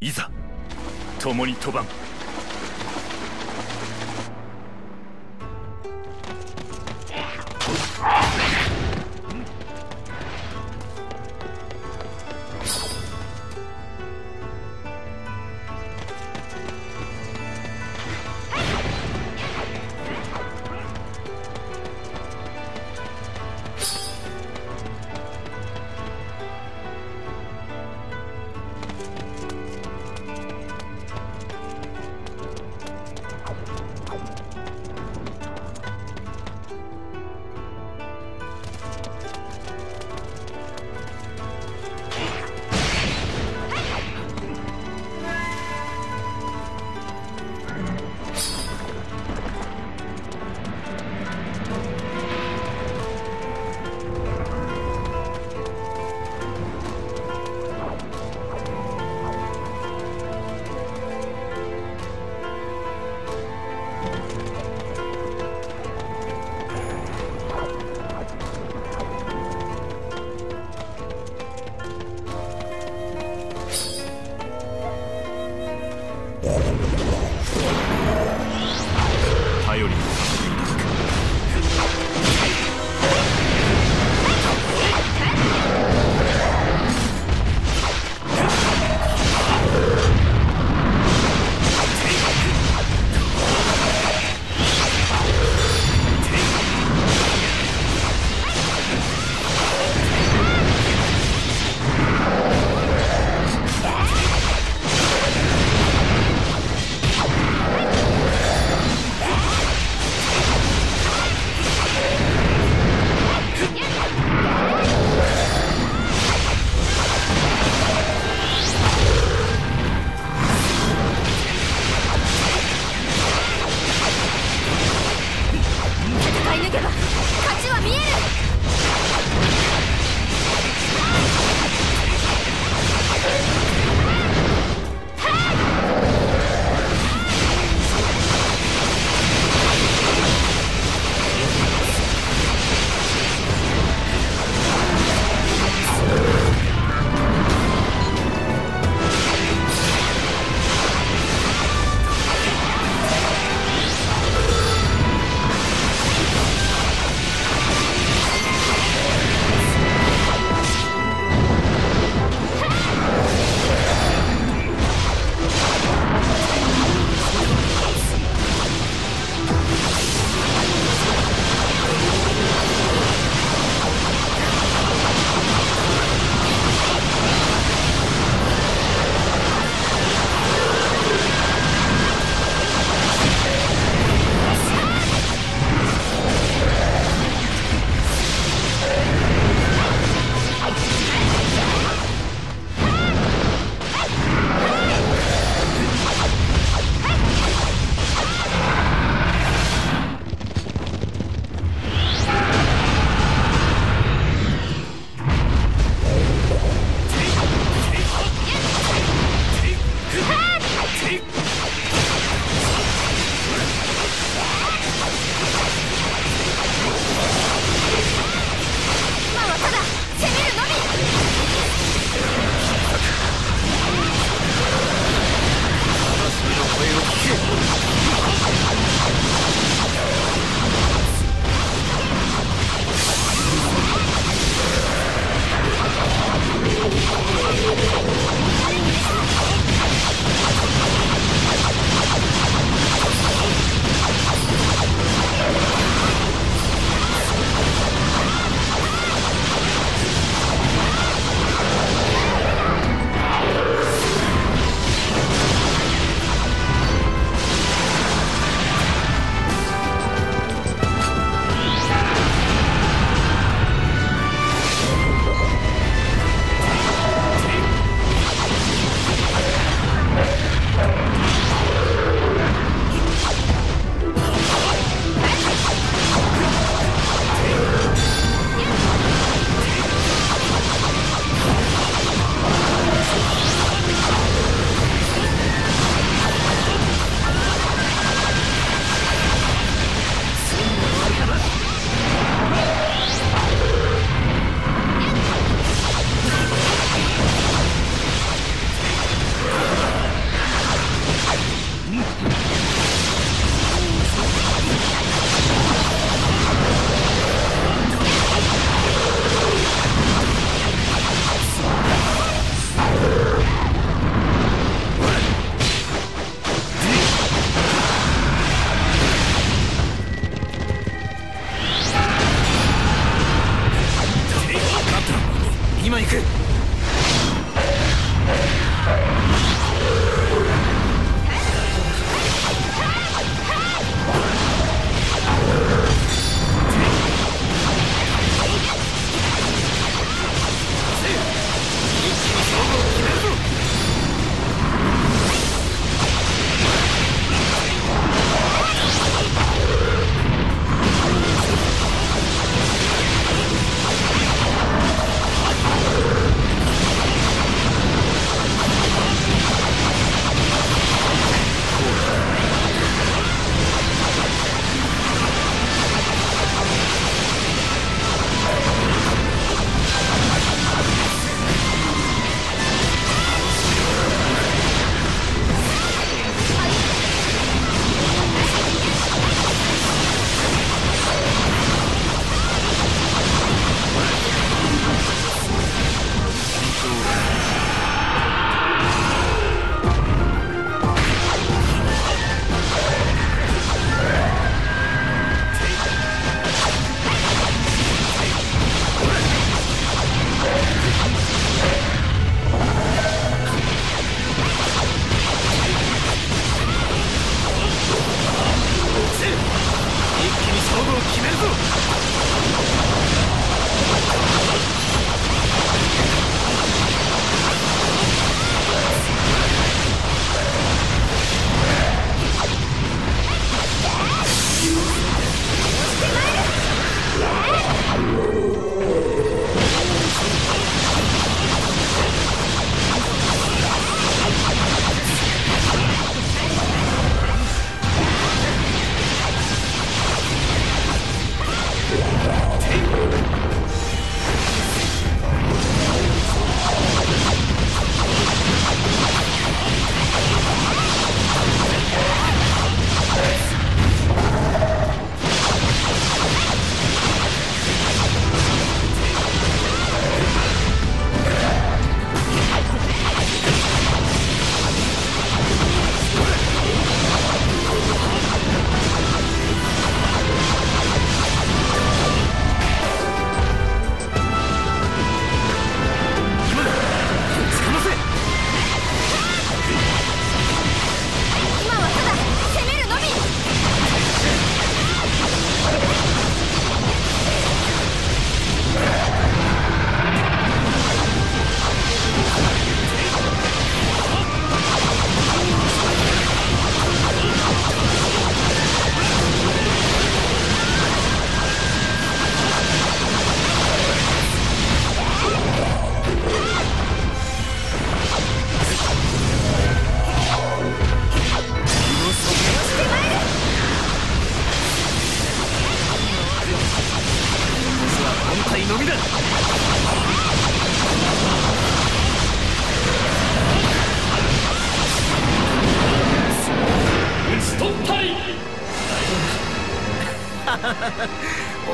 いざ共に飛ばん。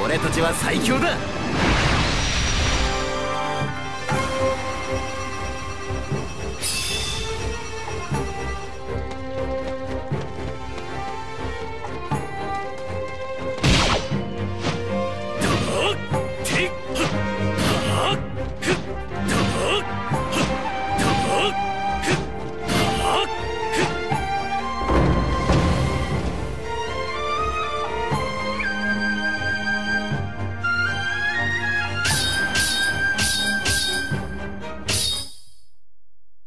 俺たちは最強だ。